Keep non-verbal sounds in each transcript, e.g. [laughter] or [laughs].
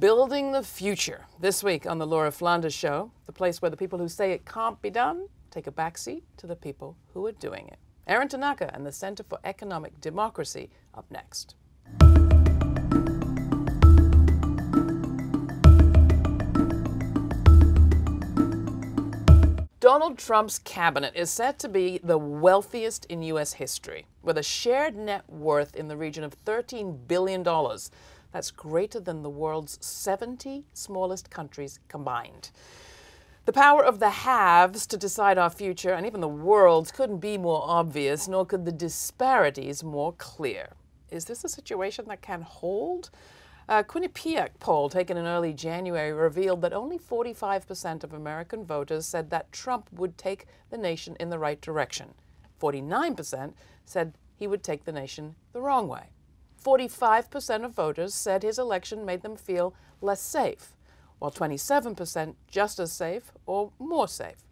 Building the Future. This week on the Laura Flanders Show, the place where the people who say it can't be done take a backseat to the people who are doing it. Aaron Tanaka and the Center for Economic Democracy up next. Donald Trump's cabinet is said to be the wealthiest in U.S. history, with a shared net worth in the region of $13 billion. That's greater than the world's 70 smallest countries combined. The power of the haves to decide our future, and even the world's, couldn't be more obvious, nor could the disparities more clear. Is this a situation that can hold? A Quinnipiac poll taken in early January revealed that only 45% of American voters said that Trump would take the nation in the right direction. 49% said he would take the nation the wrong way. 45% of voters said his election made them feel less safe, while 27% just as safe or more safe.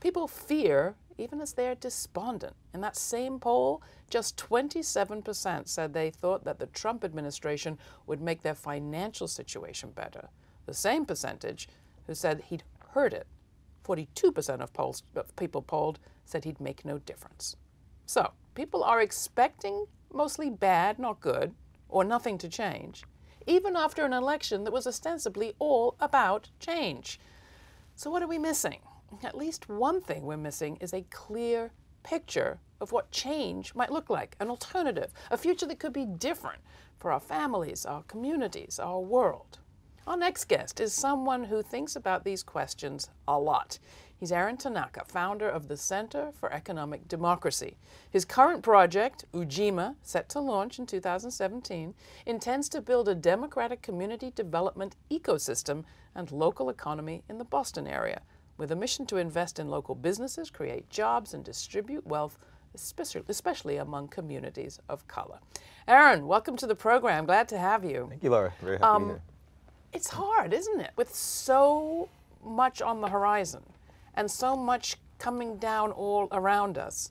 People fear even as they're despondent. In that same poll, just 27% said they thought that the Trump administration would make their financial situation better. The same percentage who said he'd hurt it. 42% of, polls, of people polled said he'd make no difference. So, people are expecting mostly bad, not good, or nothing to change, even after an election that was ostensibly all about change. So, what are we missing? At least one thing we're missing is a clear picture of what change might look like, an alternative, a future that could be different for our families, our communities, our world. Our next guest is someone who thinks about these questions a lot. He's Aaron Tanaka, founder of the Center for Economic Democracy. His current project, Ujima, set to launch in 2017, intends to build a democratic community development ecosystem and local economy in the Boston area with a mission to invest in local businesses, create jobs, and distribute wealth, especially, especially among communities of color. Aaron, welcome to the program. Glad to have you. Thank you, Laura. Very happy um, to be here. It's hard, isn't it, with so much on the horizon and so much coming down all around us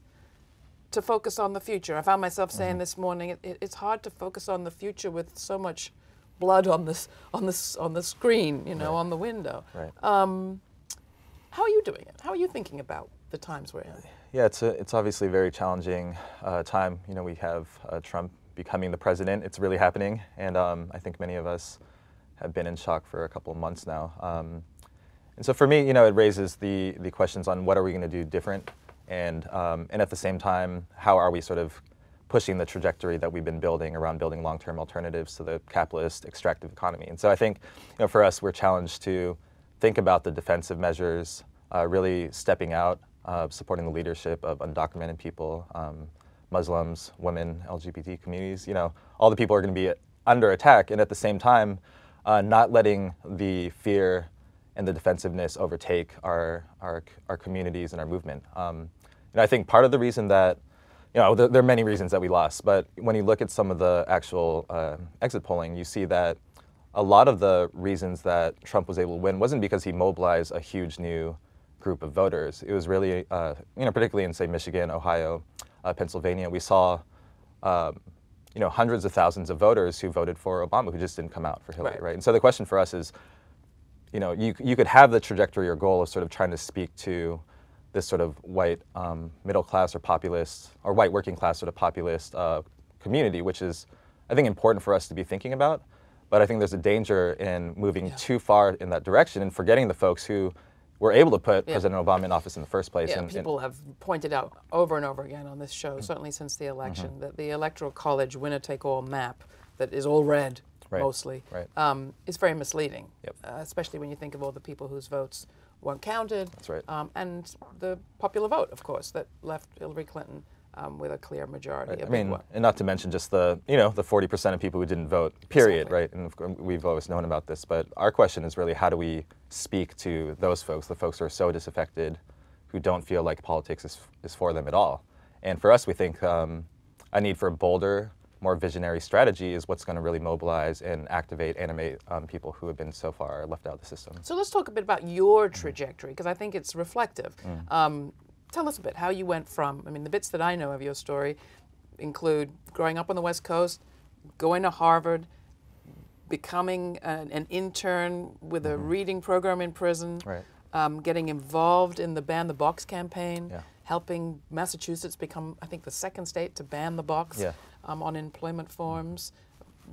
to focus on the future. I found myself saying mm-hmm. this morning, it, it, it's hard to focus on the future with so much blood on this on this on the screen, you know, right. on the window. Right. Um, how are you doing it? How are you thinking about the times we're in? Yeah, it's a, it's obviously a very challenging uh, time. You know, we have uh, Trump becoming the president. It's really happening, and um, I think many of us have been in shock for a couple of months now. Um, and so for me, you know, it raises the the questions on what are we going to do different, and um, and at the same time, how are we sort of pushing the trajectory that we've been building around building long-term alternatives to the capitalist extractive economy. And so I think, you know, for us, we're challenged to think about the defensive measures, uh, really stepping out, uh, supporting the leadership of undocumented people, um, Muslims, women, LGBT communities. You know, all the people are going to be under attack, and at the same time, uh, not letting the fear and the defensiveness overtake our our, our communities and our movement. Um, and I think part of the reason that you know, there, there, are many reasons that we lost, but when you look at some of the actual uh, exit polling, you see that a lot of the reasons that Trump was able to win wasn't because he mobilized a huge new group of voters. It was really, uh, you know, particularly in say Michigan, Ohio, uh, Pennsylvania, we saw, um, you know, hundreds of thousands of voters who voted for Obama who just didn't come out for Hillary, right? right? And so the question for us is, you know, you you could have the trajectory or goal of sort of trying to speak to this sort of white um, middle class or populist or white working class sort of populist uh, community, which is, I think, important for us to be thinking about. But I think there's a danger in moving yeah. too far in that direction and forgetting the folks who were able to put yeah. President Obama in office in the first place. Yeah, and, people and, have pointed out over and over again on this show, mm-hmm. certainly since the election, mm-hmm. that the electoral college winner-take-all map that is all red right. mostly right. Um, is very misleading, yep. uh, especially when you think of all the people whose votes weren't counted. That's right. Um, and the popular vote, of course, that left Hillary Clinton um, with a clear majority. Right. I mean, one. and not to mention just the you know the 40% of people who didn't vote. Period. Exactly. Right. And we've always known about this, but our question is really how do we speak to those folks, the folks who are so disaffected, who don't feel like politics is is for them at all. And for us, we think um, a need for a bolder, more visionary strategy is what's going to really mobilize and activate, animate um, people who have been so far left out of the system. So let's talk a bit about your trajectory because I think it's reflective. Mm. Um, tell us a bit how you went from, I mean, the bits that I know of your story include growing up on the West Coast, going to Harvard, becoming an, an intern with a reading program in prison. Right. um, getting involved in the Ban the Box campaign, Yeah. helping Massachusetts become, I think, the second state to ban the box Yeah. Um, on employment forms,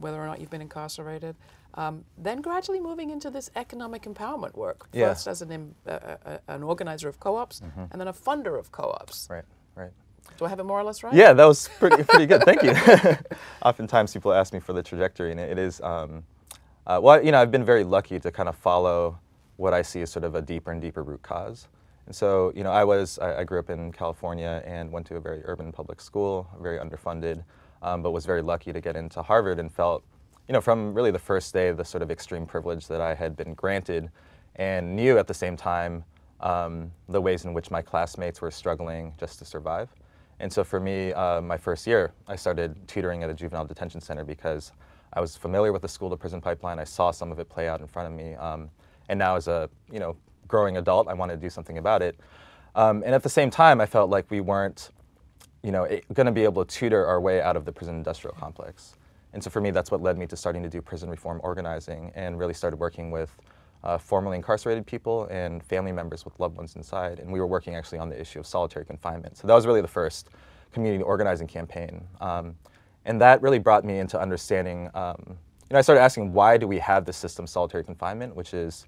whether or not you've been incarcerated. Um, then gradually moving into this economic empowerment work, Yeah. first as an, uh, uh, an organizer of co-ops, and then a funder of co-ops. Right. Right. Do I have it more or less right? Yeah, that was pretty pretty good. Thank you. [laughs] Oftentimes people ask me for the trajectory, and it, it is. Um, uh, well, you know, I've been very lucky to kind of follow what I see as sort of a deeper and deeper root cause. And so, you know, I was I, I grew up in California and went to a very urban public school, very underfunded, um, but was very lucky to get into Harvard and felt, you know, from really the first day, the sort of extreme privilege that I had been granted, and knew at the same time um, the ways in which my classmates were struggling just to survive. And so for me, uh, my first year, I started tutoring at a juvenile detention center because I was familiar with the school to prison pipeline. I saw some of it play out in front of me. Um, and now as a you know growing adult, I wanted to do something about it. Um, and at the same time, I felt like we weren't you know, going to be able to tutor our way out of the prison industrial complex. And so for me, that's what led me to starting to do prison reform organizing and really started working with uh, formerly incarcerated people and family members with loved ones inside. And we were working actually on the issue of solitary confinement. So that was really the first community organizing campaign. Um, and that really brought me into understanding, um, you know, I started asking why do we have this system, solitary confinement, which is,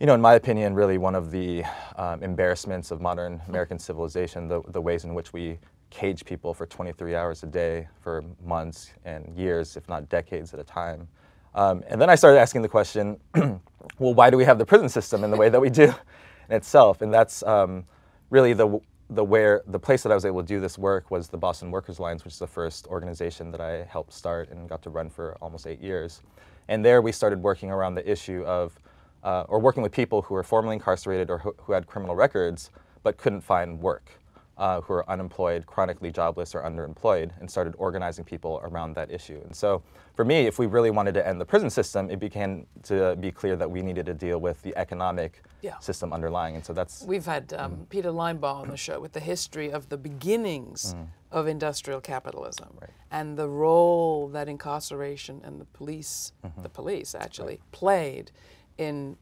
you know, in my opinion, really one of the um, embarrassments of modern American civilization, the, the ways in which we cage people for 23 hours a day for months and years, if not decades at a time. Um, and then I started asking the question, [clears throat] well, why do we have the prison system in the way that we do [laughs] in itself? And that's um, really the, the where the place that I was able to do this work was the Boston Workers Alliance, which is the first organization that I helped start and got to run for almost eight years. And there we started working around the issue of, uh, or working with people who were formerly incarcerated or who, who had criminal records but couldn't find work, uh, who are unemployed, chronically jobless, or underemployed, and started organizing people around that issue. And so, for me, if we really wanted to end the prison system, it began to be clear that we needed to deal with the economic Yeah. system underlying. And so that's We've had um, Peter Linebaugh on the show with the history of the beginnings of industrial capitalism Right. and the role that incarceration and the police, the police actually, played in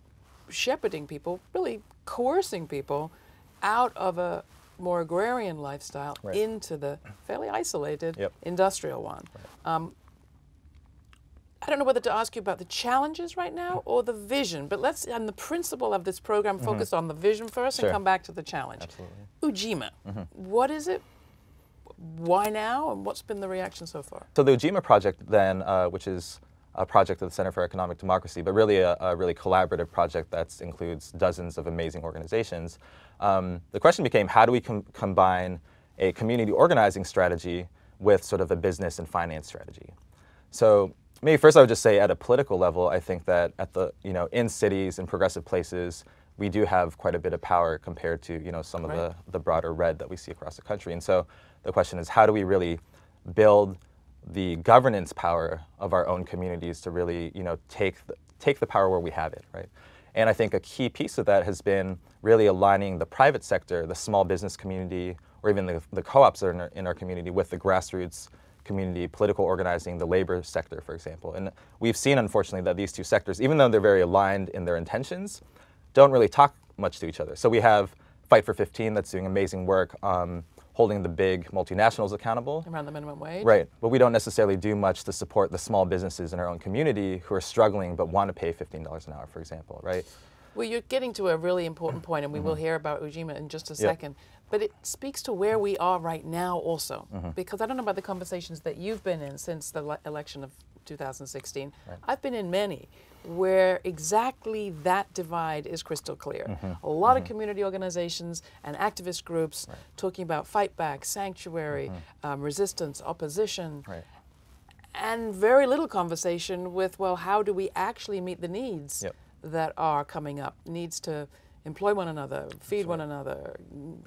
shepherding people, really coercing people out of a more agrarian lifestyle Right. into the fairly isolated Yep. industrial one. Um, I don't know whether to ask you about the challenges right now or the vision, but let's, on the principle of this program, focus on the vision first Sure. and come back to the challenge. Absolutely. Ujima, what is it? Why now? And what's been the reaction so far? So the Ujima project then, uh, which is a project of the Center for Economic Democracy, but really a, a really collaborative project that includes dozens of amazing organizations. Um, the question became, how do we com- combine a community organizing strategy with sort of a business and finance strategy? So maybe first I would just say at a political level, I think that at the you know in cities and progressive places, we do have quite a bit of power compared to you know some of the the broader red that we see across the country. And so the question is, how do we really build the governance power of our own communities to really you know take the, take the power where we have it, right? And I think a key piece of that has been really aligning the private sector, the small business community, or even the, the co-ops that are in our, in our community with the grassroots community, political organizing, the labor sector, for example. And we've seen, unfortunately, that these two sectors, even though they're very aligned in their intentions, don't really talk much to each other. So we have Fight for 15 that's doing amazing work um, holding the big multinationals accountable. Around the minimum wage? Right, but we don't necessarily do much to support the small businesses in our own community who are struggling but want to pay $15 an hour, for example, right? Well, you're getting to a really important point, and we will hear about Ujima in just a Mm-hmm. Yep. second. But it speaks to where we are right now, also, Mm-hmm. because I don't know about the conversations that you've been in since the le- election of 2016. I've been in many where exactly that divide is crystal clear. Mm-hmm. A lot of community organizations and activist groups talking about fight back, sanctuary, um, resistance, opposition, Mm-hmm. Right. and very little conversation with well how do we actually meet the needs Yep. that are coming up needs to employ one another feed one another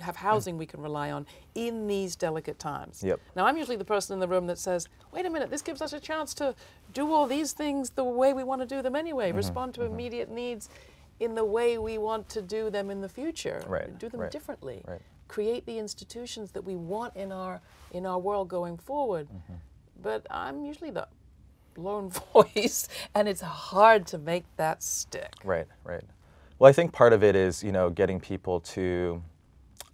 have housing we can rely on in these delicate times Yep. now i'm usually the person in the room that says wait a minute this gives us a chance to do all these things the way we want to do them anyway Mm-hmm. respond to immediate needs in the way we want to do them in the future Right, do them right, differently right. create the institutions that we want in our in our world going forward Mm-hmm. but i'm usually the lone [laughs] voice, and it's hard to make that stick. Right, right. Well, I think part of it is, you know, getting people to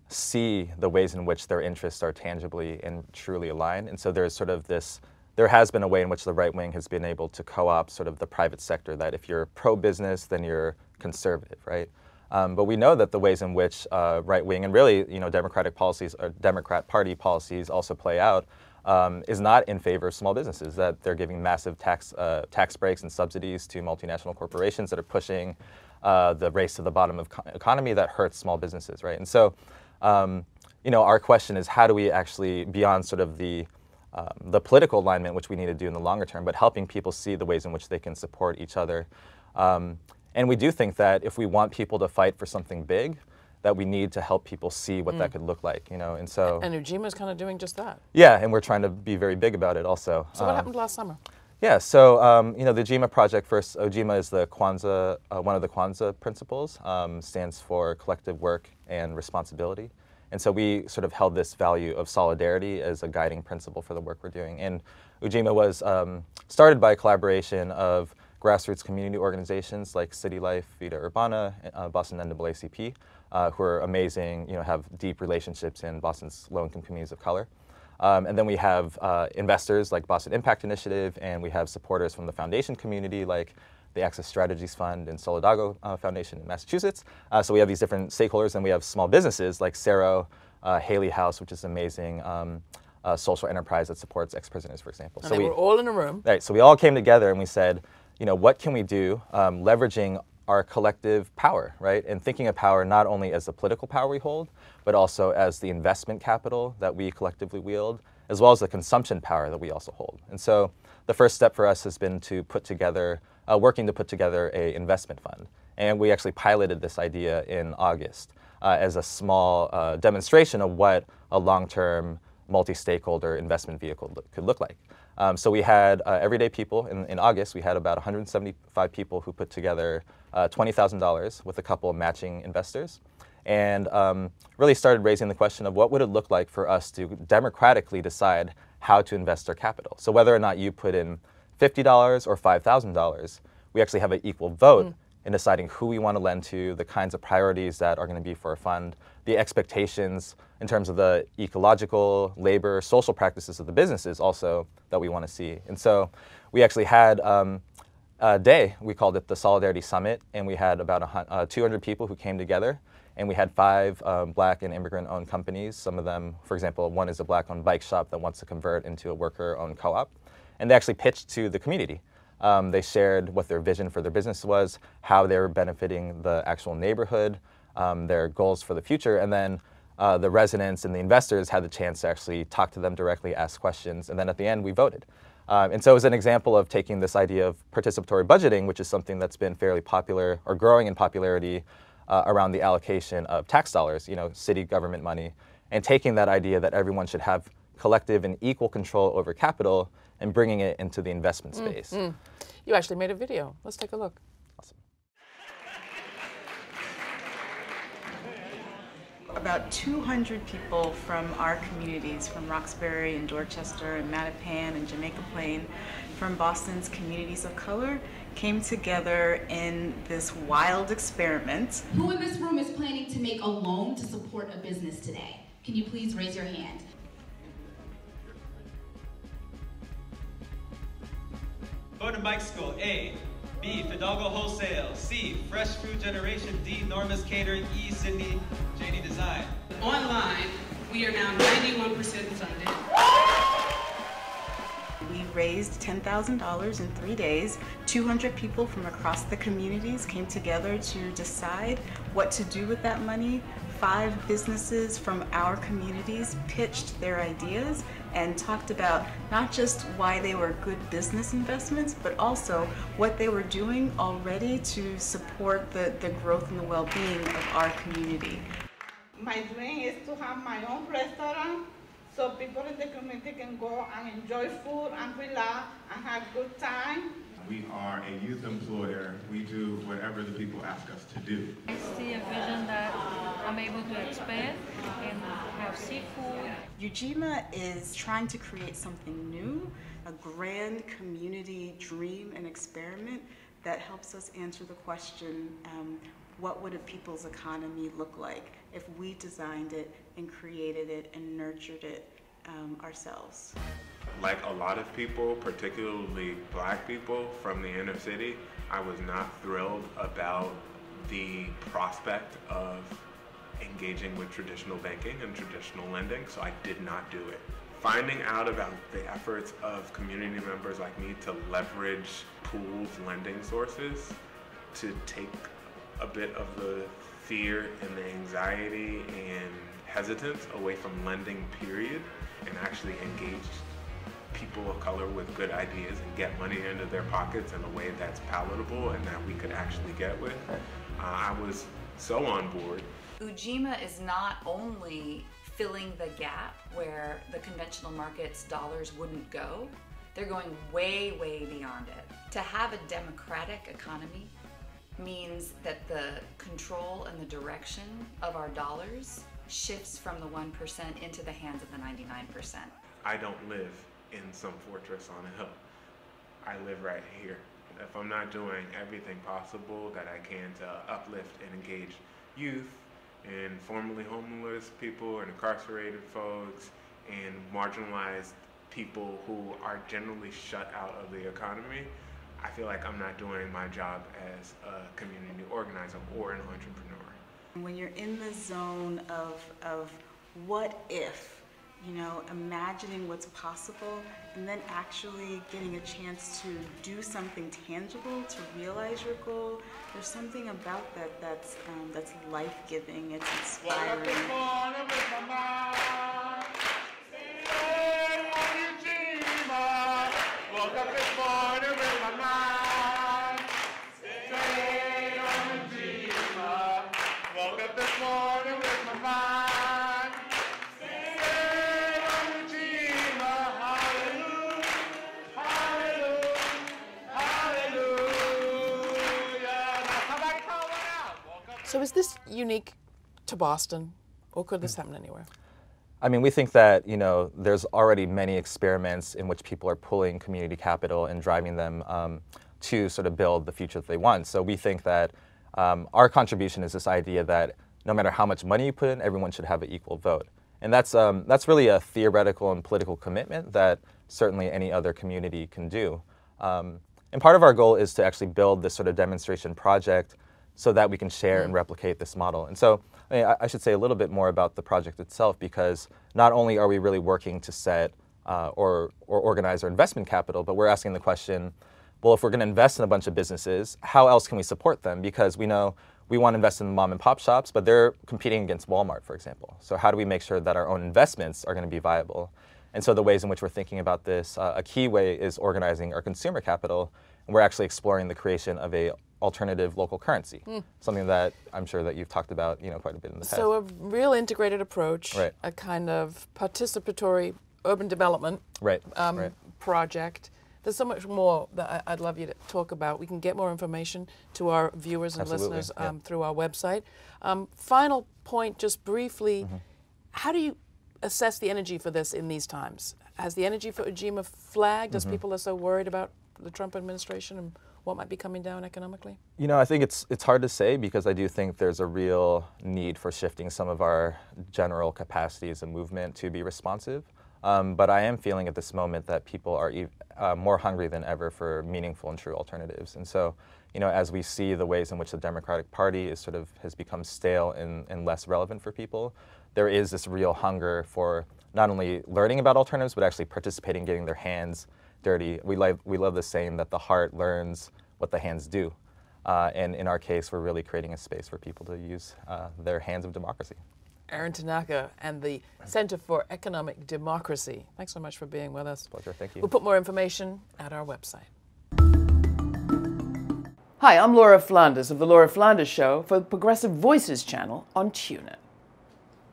see the ways in which their interests are tangibly and truly aligned. And so there's sort of this, there has been a way in which the right wing has been able to co opt sort of the private sector that if you're pro business, then you're conservative, right? Um, but we know that the ways in which uh, right wing and really, you know, Democratic policies or Democrat Party policies also play out um, is not in favor of small businesses. That they're giving massive tax uh, tax breaks and subsidies to multinational corporations that are pushing uh, the race to the bottom of co- economy that hurts small businesses, right? And so, um, you know, our question is how do we actually, beyond sort of the um, the political alignment, which we need to do in the longer term, but helping people see the ways in which they can support each other. Um, and we do think that if we want people to fight for something big, that we need to help people see what mm. that could look like, you know. And so and Ujima is kind of doing just that. Yeah, and we're trying to be very big about it also. So what um, happened last summer? Yeah, so um, you know the Ujima project first. Ujima is the Kwanzaa, uh, one of the Kwanzaa principles, um, stands for collective work and responsibility. And so we sort of held this value of solidarity as a guiding principle for the work we're doing. And Ujima was um, started by a collaboration of grassroots community organizations like City Life, Vida Urbana, uh, Boston NAACP, uh, who are amazing, you know, have deep relationships in Boston's low-income communities of color. Um, and then we have uh, investors like Boston Impact Initiative, and we have supporters from the foundation community like the Access Strategies Fund and Solidago uh, Foundation in Massachusetts. Uh, so we have these different stakeholders, and we have small businesses like Cero, uh, Haley House, which is amazing. Um, uh, social enterprise that supports ex-prisoners, for example. And so they we, were all in a room. Right. So we all came together and we said, you know, what can we do, um, leveraging our collective power, right? And thinking of power not only as the political power we hold, but also as the investment capital that we collectively wield, as well as the consumption power that we also hold. And so the first step for us has been to put together uh, working to put together a investment fund. And we actually piloted this idea in August uh, as a small uh, demonstration of what a long-term multi-stakeholder investment vehicle lo could look like. Um, so we had uh, everyday people in, in, August. We had about 175 people who put together uh, $20,000 with a couple of matching investors, and um, really started raising the question of what would it look like for us to democratically decide how to invest our capital. So whether or not you put in $50 or $5,000, we actually have an equal vote mm. in deciding who we want to lend to, the kinds of priorities that are going to be for a fund, the expectations in terms of the ecological, labor, social practices of the businesses also that we want to see. And so we actually had um, a day, we called it the Solidarity Summit, and we had about a, uh, 200 people who came together. And we had five um, black and immigrant owned companies. Some of them, for example, one is a black owned bike shop that wants to convert into a worker owned co op and they actually pitched to the community. Um, they shared what their vision for their business was, how they were benefiting the actual neighborhood, um, their goals for the future, and then uh, the residents and the investors had the chance to actually talk to them directly, ask questions, and then at the end we voted. Um, and so it was an example of taking this idea of participatory budgeting, which is something that's been fairly popular or growing in popularity uh, around the allocation of tax dollars, you know, city government money, and taking that idea that everyone should have collective and equal control over capital and bringing it into the investment mm, space. Mm. You actually made a video. Let's take a look. About 200 people from our communities, from Roxbury and Dorchester and Mattapan and Jamaica Plain, from Boston's communities of color, came together in this wild experiment. Who in this room is planning to make a loan to support a business today? Can you please raise your hand? Bowdoin Bike School, A. B. Fidalgo Wholesale. C. Fresh Food Generation. D. Norma's Catering. E. Sydney Design. Online, we are now 91% funded. We raised $10,000 in three days. 200 people from across the communities came together to decide what to do with that money. Five businesses from our communities pitched their ideas and talked about not just why they were good business investments, but also what they were doing already to support the, the growth and the well-being of our community. My dream is to have my own restaurant so people in the community can go and enjoy food and relax and have good time. We are a youth employer. We do whatever the people ask us to do. I see a vision that I'm able to expand and have seafood. Ujima is trying to create something new, a grand community dream and experiment that helps us answer the question, um, what would a people's economy look like if we designed it and created it and nurtured it um, ourselves? Like a lot of people, particularly black people from the inner city, I was not thrilled about the prospect of engaging with traditional banking and traditional lending, so I did not do it. Finding out about the efforts of community members like me to leverage pooled lending sources to take a bit of the fear and the anxiety and hesitance away from lending period and actually engage people of color with good ideas and get money into their pockets in a way that's palatable and that we could actually get with. Uh, I was so on board. Ujima is not only filling the gap where the conventional markets dollars wouldn't go, they're going way, way beyond it. To have a democratic economy means that the control and the direction of our dollars shifts from the 1% into the hands of the 99%. I don't live in some fortress on a hill. I live right here. If I'm not doing everything possible that I can to uplift and engage youth and formerly homeless people and incarcerated folks and marginalized people who are generally shut out of the economy, I feel like I'm not doing my job as a community organizer or an entrepreneur. When you're in the zone of, of what if, you know, imagining what's possible and then actually getting a chance to do something tangible to realize your goal, there's something about that that's, um, that's life-giving, it's inspiring. Is this unique to Boston, or could this happen anywhere? I mean, we think that you know there's already many experiments in which people are pulling community capital and driving them um, to sort of build the future that they want. So we think that um, our contribution is this idea that no matter how much money you put in, everyone should have an equal vote, and that's um, that's really a theoretical and political commitment that certainly any other community can do. Um, and part of our goal is to actually build this sort of demonstration project so that we can share and replicate this model. And so I, mean, I, should say a little bit more about the project itself because not only are we really working to set uh, or, or organize our investment capital, but we're asking the question, well, if we're going to invest in a bunch of businesses, how else can we support them? Because we know we want to invest in mom and pop shops, but they're competing against Walmart, for example. So how do we make sure that our own investments are going to be viable? And so the ways in which we're thinking about this, uh, a key way is organizing our consumer capital. We're actually exploring the creation of a alternative local currency, mm. something that I'm sure that you've talked about, you know, quite a bit in the past. So a real integrated approach, right. a kind of participatory urban development right. Um, right. project. There's so much more that I, would love you to talk about. We can get more information to our viewers and Absolutely. listeners um, yeah. through our website. Um, final point, just briefly, mm-hmm. how do you assess the energy for this in these times? Has the energy for Ujima flagged as mm-hmm. people are so worried about the Trump administration and what might be coming down economically? You know, I think it's it's hard to say because I do think there's a real need for shifting some of our general capacities and movement to be responsive. Um, but I am feeling at this moment that people are uh, more hungry than ever for meaningful and true alternatives. And so, you know, as we see the ways in which the Democratic Party is sort of has become stale and, and less relevant for people, there is this real hunger for not only learning about alternatives, but actually participating, getting their hands dirty. We, love we love the saying that the heart learns what the hands do. Uh, and in our case, we're really creating a space for people to use uh, their hands of democracy. Aaron Tanaka and the Center for Economic Democracy. Thanks so much for being with us. Pleasure, thank you. We'll put more information at our website. Hi, I'm Laura Flanders of The Laura Flanders Show for the Progressive Voices channel on TuneIn.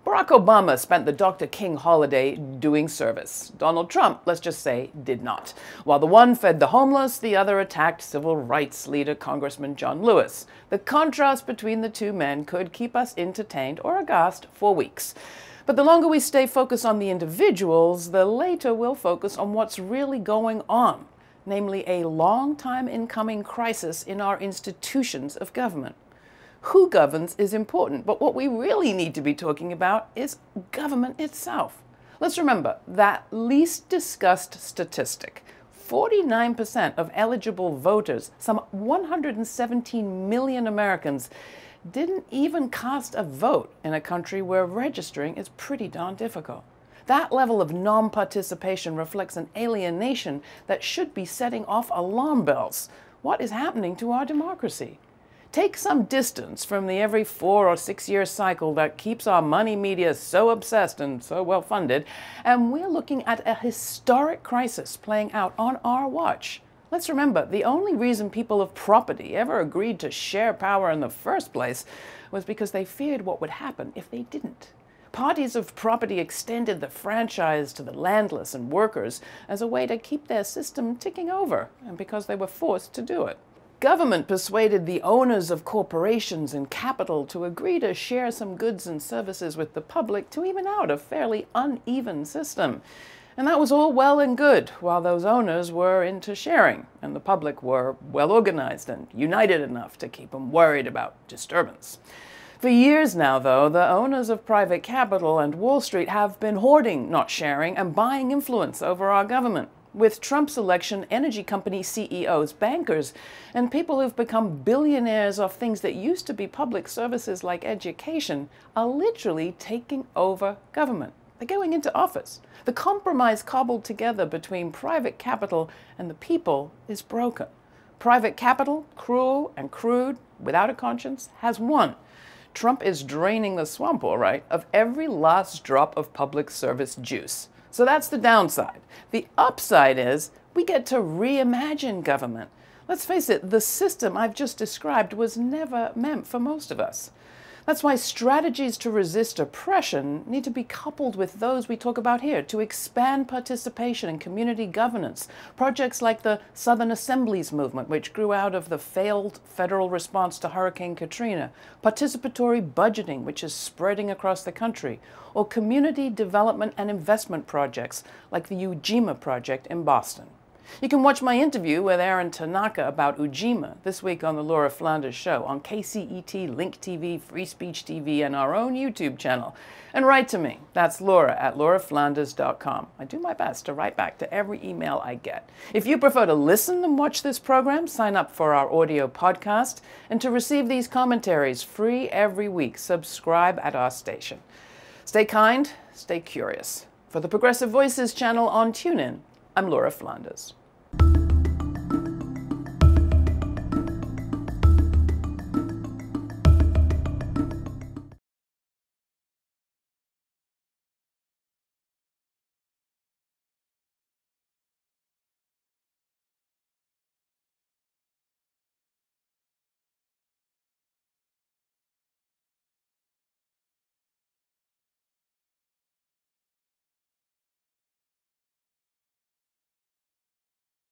Barack Obama spent the Dr. King holiday doing service. Donald Trump, let's just say, did not. While the one fed the homeless, the other attacked civil rights leader Congressman John Lewis. The contrast between the two men could keep us entertained or aghast for weeks. But the longer we stay focused on the individuals, the later we'll focus on what's really going on, namely a long time incoming crisis in our institutions of government who governs is important, but what we really need to be talking about is government itself. Let's remember that least discussed statistic 49% of eligible voters, some 117 million Americans, didn't even cast a vote in a country where registering is pretty darn difficult. That level of non participation reflects an alienation that should be setting off alarm bells. What is happening to our democracy? Take some distance from the every four or six year cycle that keeps our money media so obsessed and so well funded, and we're looking at a historic crisis playing out on our watch. Let's remember the only reason people of property ever agreed to share power in the first place was because they feared what would happen if they didn't. Parties of property extended the franchise to the landless and workers as a way to keep their system ticking over, and because they were forced to do it. Government persuaded the owners of corporations and capital to agree to share some goods and services with the public to even out a fairly uneven system. And that was all well and good while those owners were into sharing and the public were well organized and united enough to keep them worried about disturbance. For years now, though, the owners of private capital and Wall Street have been hoarding, not sharing, and buying influence over our government with Trump's election, energy company CEOs, bankers, and people who've become billionaires off things that used to be public services like education are literally taking over government. They're going into office. The compromise cobbled together between private capital and the people is broken. Private capital, cruel and crude, without a conscience, has won. Trump is draining the swamp, all right, of every last drop of public service juice. So that's the downside. The upside is we get to reimagine government. Let's face it, the system I've just described was never meant for most of us. That's why strategies to resist oppression need to be coupled with those we talk about here to expand participation in community governance. Projects like the Southern Assemblies movement, which grew out of the failed federal response to Hurricane Katrina, participatory budgeting, which is spreading across the country, or community development and investment projects like the Ujima project in Boston. You can watch my interview with Aaron Tanaka about Ujima this week on The Laura Flanders Show on KCET, Link TV, Free Speech TV, and our own YouTube channel. And write to me. That's Laura at lauraflanders.com. I do my best to write back to every email I get. If you prefer to listen and watch this program, sign up for our audio podcast. And to receive these commentaries free every week, subscribe at our station. Stay kind, stay curious. For the Progressive Voices channel on TuneIn, I'm Laura Flanders.